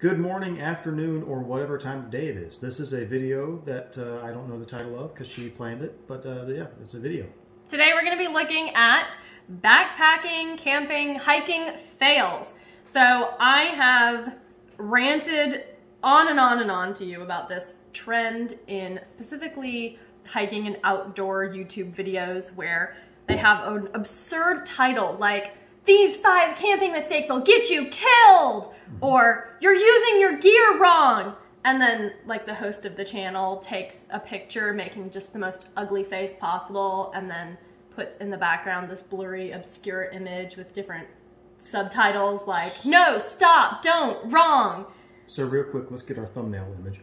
Good morning, afternoon, or whatever time of day it is. This is a video that uh, I don't know the title of because she planned it, but uh, yeah, it's a video. Today we're going to be looking at backpacking, camping, hiking fails. So I have ranted on and on and on to you about this trend in specifically hiking and outdoor YouTube videos where they have an absurd title like these five camping mistakes will get you killed or you're using your gear wrong and then like the host of the channel takes a picture making just the most ugly face possible and then puts in the background this blurry obscure image with different subtitles like no stop don't wrong So real quick, let's get our thumbnail image.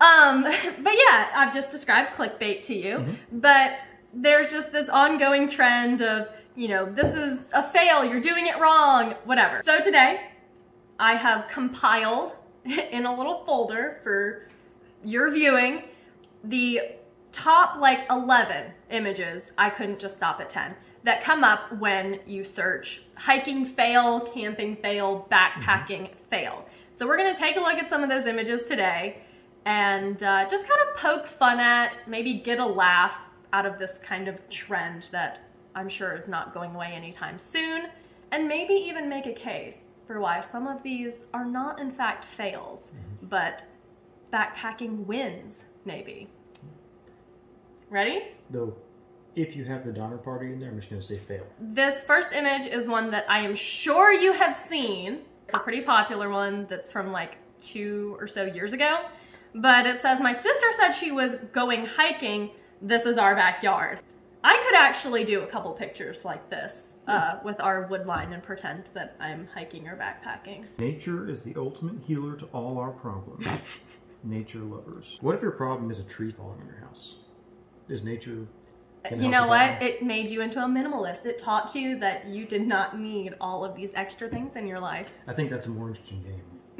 um but yeah i've just described clickbait to you Mhm. but there's just this ongoing trend of you know this is a fail you're doing it wrong whatever. So today i have compiled in a little folder for your viewing the top like 11 images i couldn't just stop at 10 that come up when you search hiking fail camping fail backpacking fail. So we're going to take a look at some of those images today and uh, just kind of poke fun at maybe get a laugh out of this kind of trend that i'm sure is not going away anytime soon and maybe even make a case for why some of these are not in fact fails mm-hmm. but backpacking wins maybe ready Though, if you have the Donner Party in there, I'm just going to say fail. This first image is one that I am sure you have seen. It's a pretty popular one that's from like two or so years ago. But it says, My sister said she was going hiking. This is our backyard. I could actually do a couple pictures like this uh, with our wood line and pretend that I'm hiking or backpacking. Nature is the ultimate healer to all our problems. Nature lovers. What if your problem is a tree falling on your house? Is nature. You know what? that? It made you into a minimalist. It taught you that you did not need all of these extra things in your life. I think that's a more interesting game.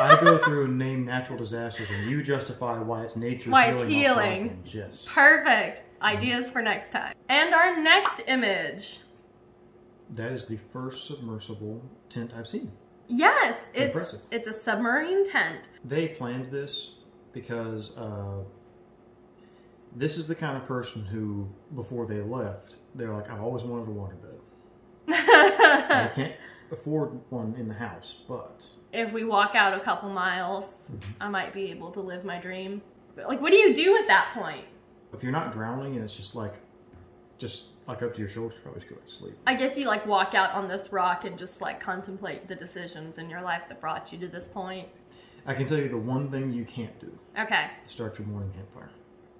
I go through and name natural disasters, and you justify why it's nature Why it's healing. our healing. problems. Yes. Perfect. Ideas for next time. And our next image. That is the first submersible tent I've seen. Yes, It's it's impressive. it's a submarine tent. They planned this because uh, this is the kind of person who, before they left, they're like, I've always wanted a waterbed. I can't afford one in the house, but if we walk out a couple miles, Mhm. I might be able to live my dream. But, Like, what do you do at that point? if you're not drowning and it's just like, just like up to your shoulders, probably just go to sleep. I guess you like walk out on this rock and just like contemplate the decisions in your life that brought you to this point. I can tell you the one thing you can't do: Okay, start your morning campfire.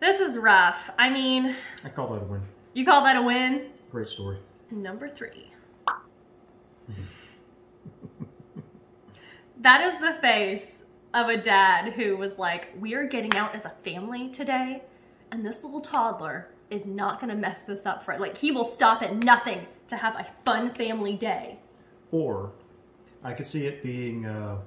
this is rough. I mean, I call that a win. you call that a win? Great story. Number three. That is the face of a dad who was like, We are getting out as a family today, and this little toddler is not gonna mess this up for it. Like, he will stop at nothing to have a fun family day. Or I could see it being uh,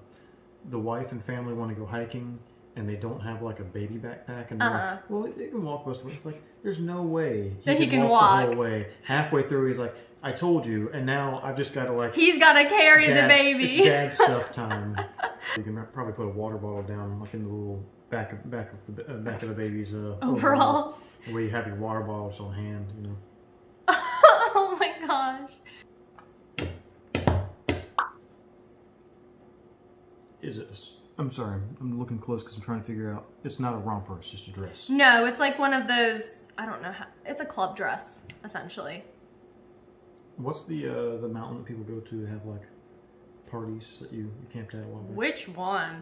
the wife and family want to go hiking and they don't have like a baby backpack and they're Uh-uh. like, well, they can walk most of the way. It's like, there's no way That he can the walk. whole way. Halfway through, he's like, I told you, and now I've just got to like. He's gotta carry the baby. It's dad stuff time. you can probably put a water bottle down like in the little back of back of the uh, back of the baby's uh, Overalls. where you have your water bottles on hand. You know. oh my gosh. Is it? I'm sorry. I'm looking close because I'm trying to figure out. It's not a romper. It's just a dress. No, it's like one of those, I don't know how, it's a club dress, essentially. What's the uh, the mountain that people go to to have like parties that you, you camped at a while back? Which one?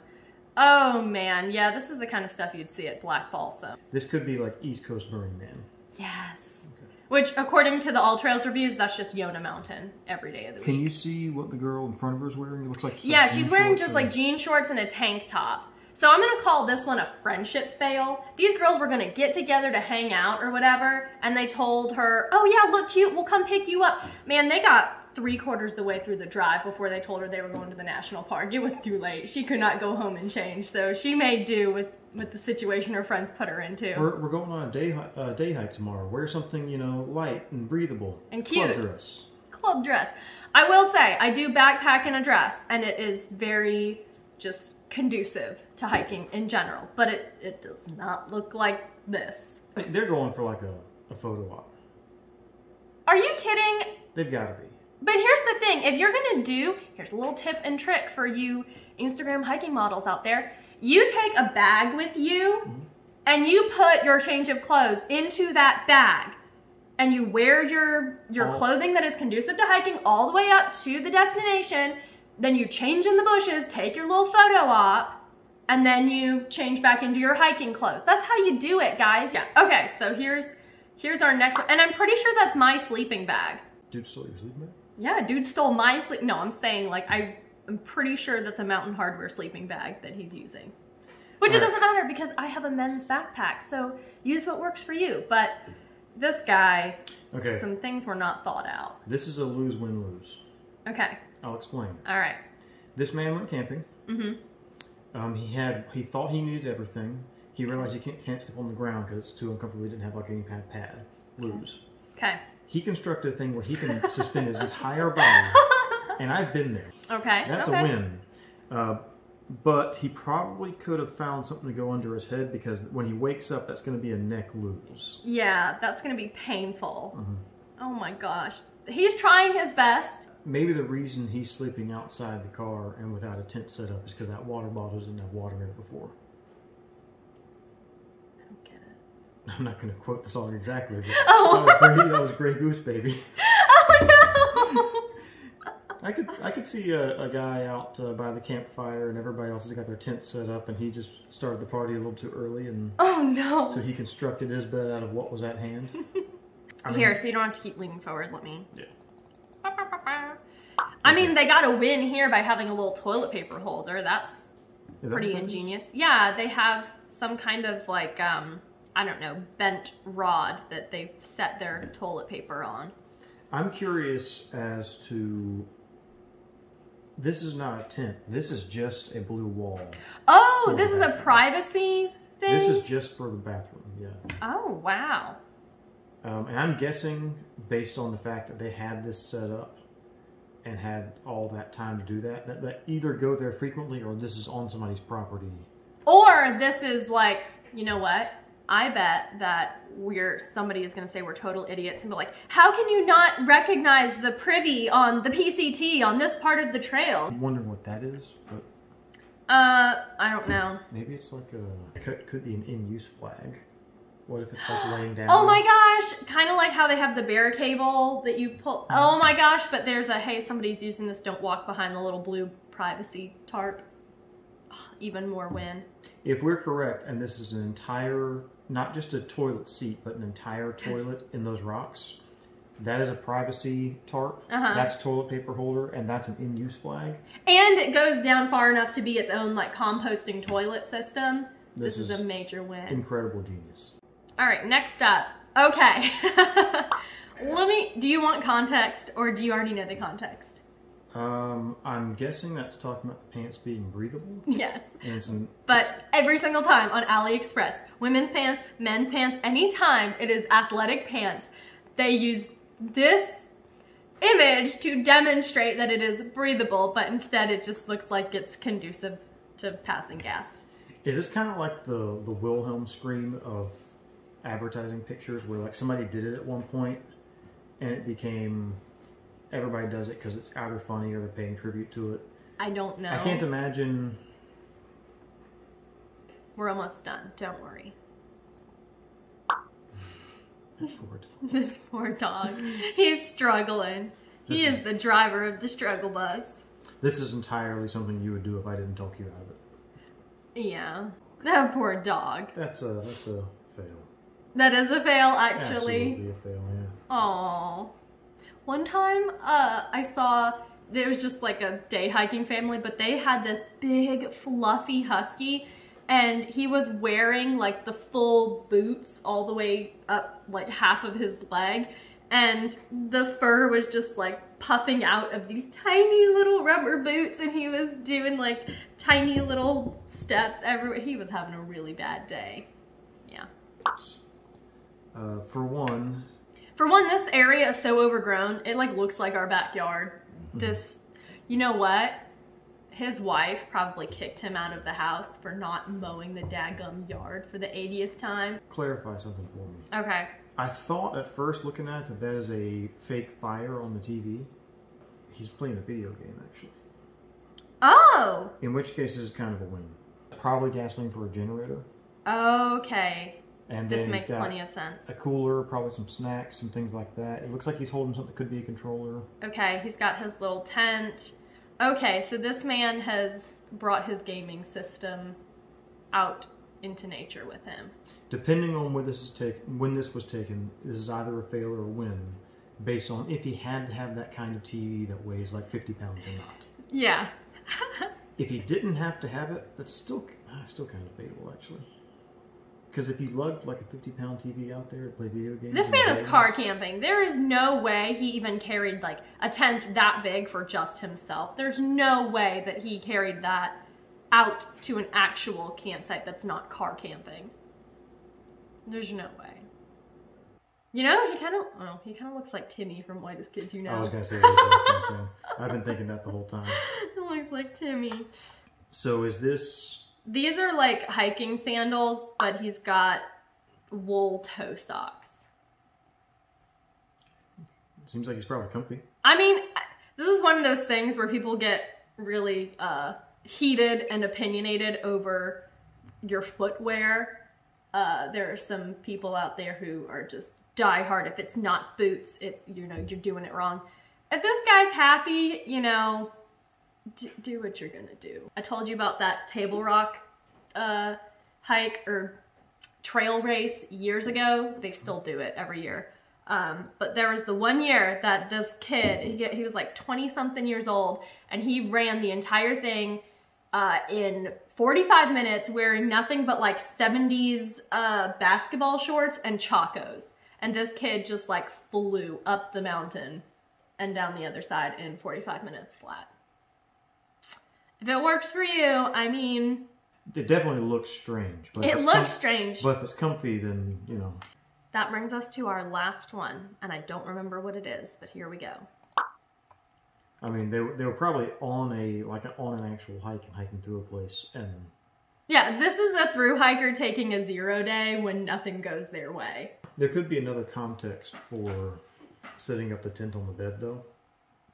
Oh man, yeah, this is the kind of stuff you'd see at Black Balsam. This could be like East Coast Burning Man. Yes. Which, according to the AllTrails reviews, that's just Yona Mountain every day of the week. Can you see what the girl in front of her is wearing? It looks like yeah, some she's wearing just or- like jean shorts and a tank top. So I'm gonna call this one a friendship fail. These girls were gonna get together to hang out or whatever, and they told her, "Oh yeah, look cute, we'll come pick you up." Man, they got three quarters the way through the drive before they told her they were going to the national park. It was too late. She could not go home and change, so she made do with with the situation her friends put her into. We're, we're going on a day uh, day hike tomorrow. Wear something you know light and breathable. And cute. Club dress. Club dress. I will say, I do backpack in a dress, and it is very just conducive to hiking in general, but it, it does not look like this. They're going for like a, a photo op. Are you kidding? They've got to be. But here's the thing, if you're gonna do, here's a little tip and trick for you Instagram hiking models out there. You take a bag with you Mhm. and you put your change of clothes into that bag and you wear your your Oh. clothing that is conducive to hiking all the way up to the destination. Then you change in the bushes, take your little photo op, and then you change back into your hiking clothes. That's how you do it, guys. Yeah. Okay, so here's here's our next one. And I'm pretty sure that's my sleeping bag. Dude, stole your sleeping bag? Yeah, dude stole my sleep. No, I'm saying like I am pretty sure that's a Mountain Hardwear sleeping bag that he's using. Which it doesn't matter because I have a men's backpack, so use what works for you. But this guy, Okay. some things were not thought out. This is a lose win lose. Okay, I'll explain. all right. This man went camping. Mm-hmm. Um, he had he thought he needed everything. He realized he can't, can't sleep on the ground because it's too uncomfortable. He didn't have like any kind of pad. Lose. Okay. He constructed a thing where he can suspend his entire body, and I've been there. okay. That's okay. a win. Uh, but he probably could have found something to go under his head because when he wakes up, that's going to be a neck lose. Yeah, that's gonna be painful. Mhm. Oh my gosh. He's trying his best. Maybe the reason he's sleeping outside the car and without a tent set up is because that water bottle didn't have water in it before. I don't get it. I'm not going to quote the song exactly, but Oh. that, was Grey, that was Grey Goose Baby. Oh no! I could I could see a, a guy out uh, by the campfire and everybody else has got their tent set up and he just started the party a little too early and. Oh no. so he constructed his bed out of what was at hand. I mean, Here, so you don't have to keep leaning forward. Let me. Yeah. I mean, they got a win here by having a little toilet paper holder. That's that pretty what that is? ingenious. Yeah, they have some kind of like, um, I don't know, bent rod that they've set their toilet paper on. I'm curious as to. This is not a tent. This is just a blue wall. Oh, this is a privacy thing? This is just for the bathroom. Yeah. Oh, wow. Um, and I'm guessing, based on the fact that they had this set up and had all that time to do that, that, that either go there frequently or this is on somebody's property. Or this is like, you know what? I bet that we're somebody is going to say we're total idiots and be like, how can you not recognize the privy on the PCT on this part of the trail? I'm wondering what that is, but Uh, I don't know. maybe it's like a could, could be an in-use flag. What if it's like laying down? Oh my gosh, kind of like how they have the bear cable that you pull. Oh my gosh, but there's a hey, somebody's using this. Don't walk behind the little blue privacy tarp. Even more win. If we're correct, and this is an entire, not just a toilet seat, but an entire toilet in those rocks, that is a privacy tarp. Uh-huh. That's a toilet paper holder, and that's an in-use flag. And it goes down far enough to be its own like composting toilet system. This, This is, is a major win. Incredible genius. All right, next up. Okay. Let me. Do you want context, or do you already know the context? Um, I'm guessing that's talking about the pants being breathable. Yes. And some, But every single time on AliExpress, women's pants, men's pants, anytime it is athletic pants, they use this image to demonstrate that it is breathable, but instead it just looks like it's conducive to passing gas. is this kind of like the the Wilhelm scream of advertising pictures, where like somebody did it at one point, and it became everybody does it because it's either funny or they're paying tribute to it. I don't know. I can't imagine. We're almost done. Don't worry. poor. This poor dog. He's struggling. He is is- the driver of the struggle bus. This is entirely something you would do if I didn't talk you out of it. Yeah. That poor dog. That's a that's a fail. That is a fail, actually. Absolutely a fail. Yeah. Oh. One time, uh, I saw there was just like a day hiking family, but they had this big fluffy husky, and he was wearing like the full boots all the way up like half of his leg, and the fur was just like puffing out of these tiny little rubber boots, and he was doing like tiny little steps everywhere. He was having a really bad day. Yeah. Uh, for one, For one, this area is so overgrown, it like looks like our backyard. Mm-hmm. this, you know what? His wife probably kicked him out of the house for not mowing the daggum yard for the 80th time. Clarify something for me. Okay. I thought at first looking at it that that is a fake fire on the TV. He's playing a video game actually. Oh, In which case, this is kind of a win. Probably gasoline for a generator, okay. And This then makes he's got plenty of sense. a cooler, probably some snacks, some things like that. It looks like he's holding something that could be a controller. Okay, he's got his little tent. Okay, so this man has brought his gaming system out into nature with him. Depending on when this is taken, when this was taken, this is either a fail or a win, based on if he had to have that kind of TV that weighs like 50 pounds or not. Yeah. If he didn't have to have it, that's still ah, still kind of debatable actually. Because if you lugged like a 50 pound TV out there to play video games, This man is car camping. There is no way he even carried like a tent that big for just himself. There's no way that he carried that out to an actual campsite that's not car camping. There's no way. You know, he kind of well, he kind of looks like Timmy from Whitest Kids U' Know. I was gonna say the exact same thing. I've been thinking that the whole time. He looks like Timmy. So is this? These are like hiking sandals, but he's got wool toe socks. Seems like he's probably comfy. I mean, this is one of those things where people get really uh, heated and opinionated over your footwear. Uh, there are some people out there who are just die hard. If it's not boots, it you know you're doing it wrong. If this guy's happy, you know, d- do what you're gonna do. I told you about that Table Rock uh, hike or trail race years ago. They still do it every year. Um, but there was the one year that this kid, he, he was like 20 something years old, and he ran the entire thing uh, in 45 minutes wearing nothing but like 70s uh, basketball shorts and chacos. And this kid just like flew up the mountain and down the other side in 45 minutes flat. If it works for you, I mean, It definitely looks strange, but it looks strange. But if it's comfy, then you know. That brings us to our last one, and I don't remember what it is, but here we go. I mean, they were they were probably on a like on an actual hike and hiking through a place, and Yeah, this is a through hiker taking a zero day when nothing goes their way. there could be another context for setting up the tent on the bed, though.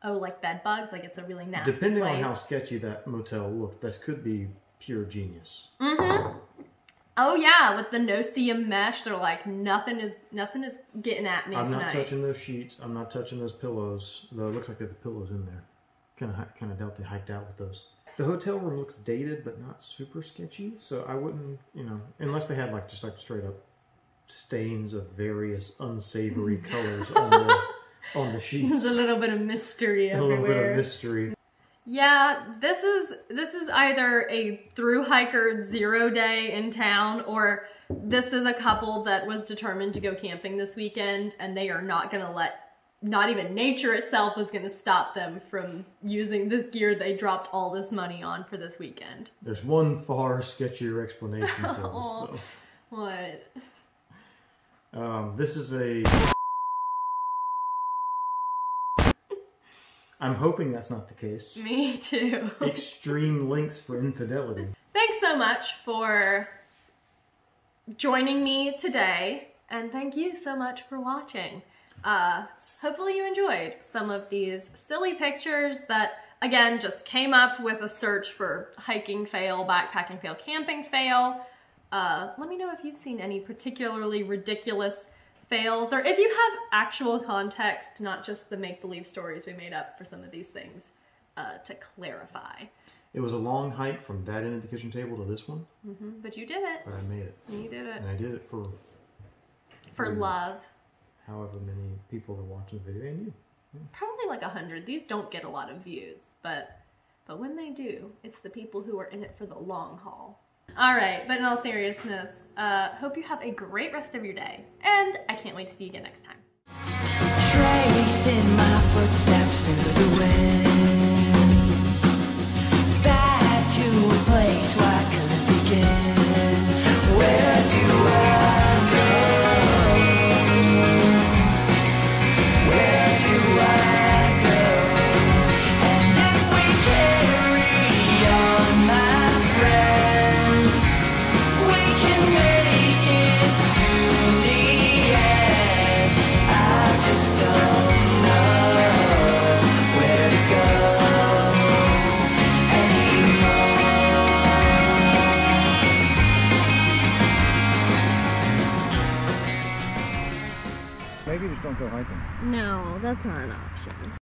Oh, like bed bugs, like it's a really nasty Depending place. on how sketchy that motel looked, this could be pure genius. Mm-hmm. Oh yeah, with the no-see-um mesh, they're like nothing is nothing is getting at me I'm tonight. not touching those sheets. I'm not touching those pillows. Though it looks like there's the pillows in there. Kind of kind of doubt they hiked out with those. The hotel room looks dated, but not super sketchy. So I wouldn't, you know, unless they had like just like straight up stains of various unsavory colors on the on the sheets. There's a little bit of mystery A little bit of mystery. Yeah, this is this is either a through hiker zero day in town or this is a couple that was determined to go camping this weekend and they are not going to let not even nature itself is going to stop them from using this gear they dropped all this money on for this weekend. There's one far sketchier explanation for this, What? Um, this is a. I'm hoping that's not the case. Me too. Extreme links for infidelity. Thanks so much for joining me today, and thank you so much for watching. Uh, hopefully you enjoyed some of these silly pictures that, again, just came up with a search for hiking fail, backpacking fail, camping fail. Uh, let me know if you've seen any particularly ridiculous fails, or if you have actual context, not just the make-believe stories we made up for some of these things, uh, to clarify. It was a long hike from that end of the kitchen table to this one, hmm But you did it. but I made it. You did it. And I did it for For love. however many people are watching the video and you. Probably like a hundred. These don't get a lot of views, but but when they do, it's the people who are in it for the long haul. All right, but in all seriousness, uh, hope you have a great rest of your day, and I can't wait to see you again next time. Tracing my footsteps through the wind Back to a place where I could